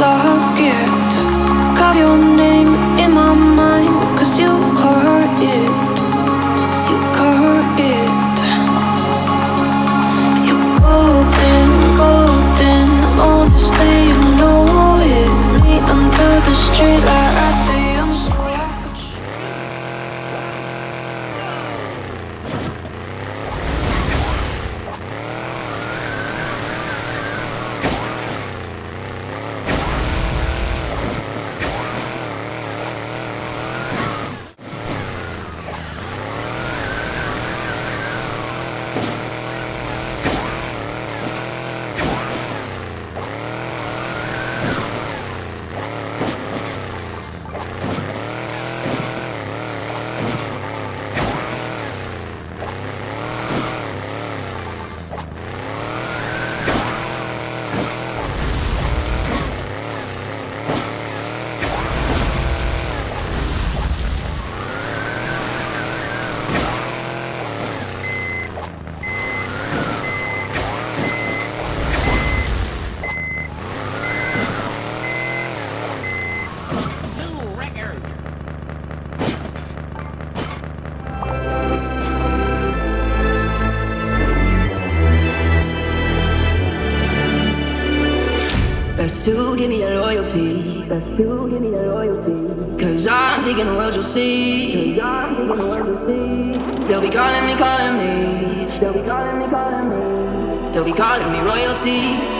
a locket. Carve your name in my mind, cause you caught it. Loyalty. Best give me your loyalty. Cause I'm taking the world you'll see. Cause I'm taking the world you'll see. They'll be calling me, calling me. They'll be calling me, calling me. They'll be calling me royalty.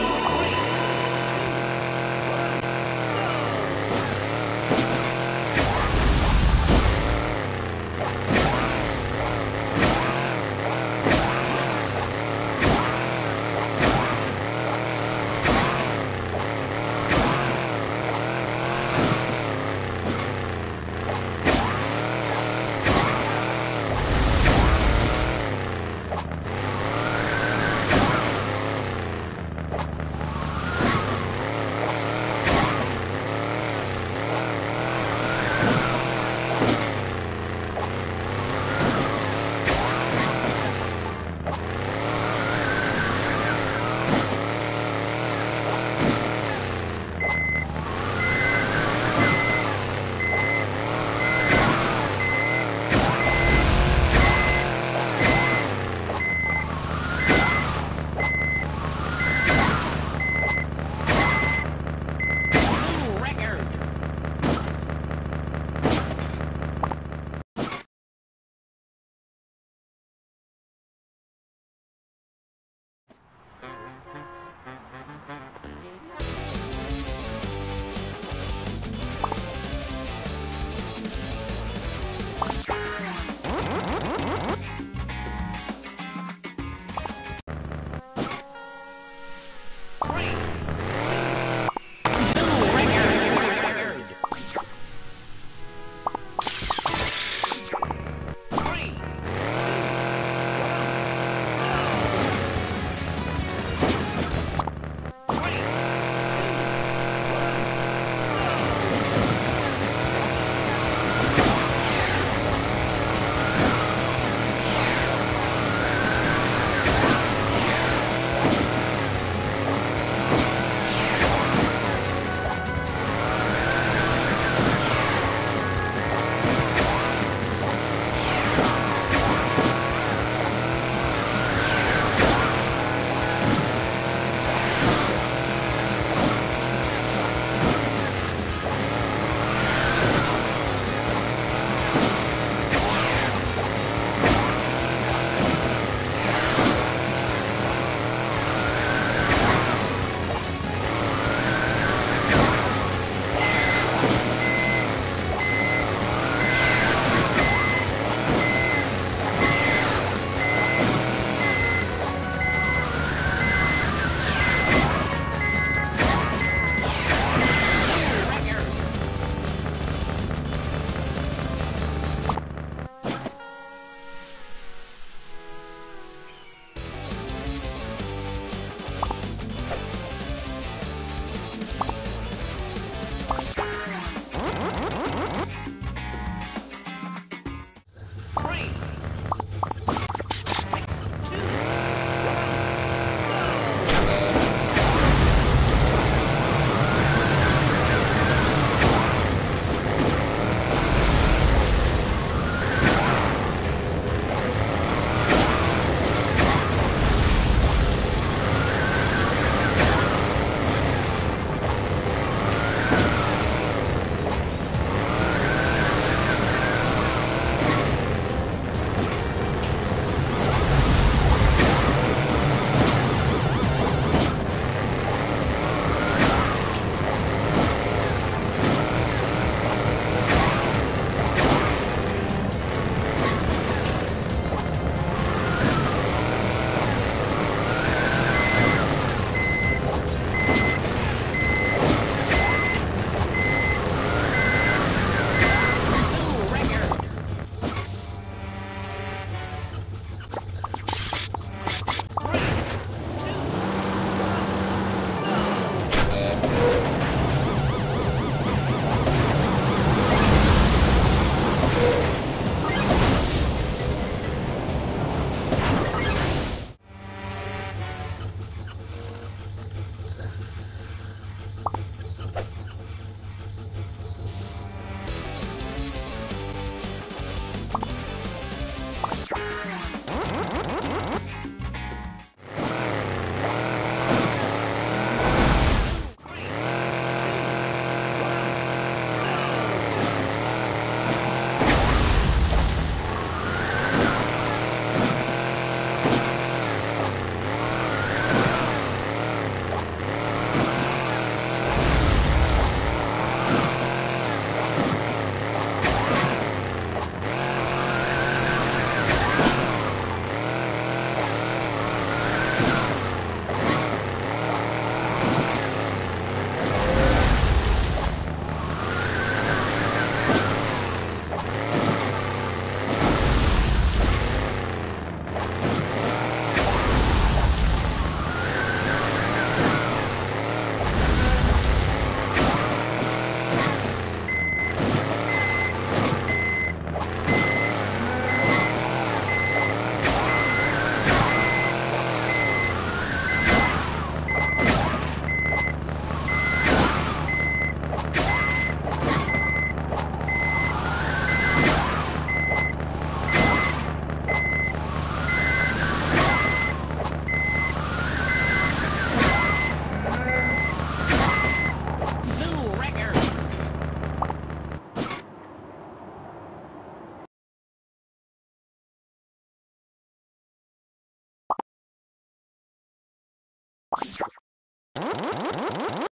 うん。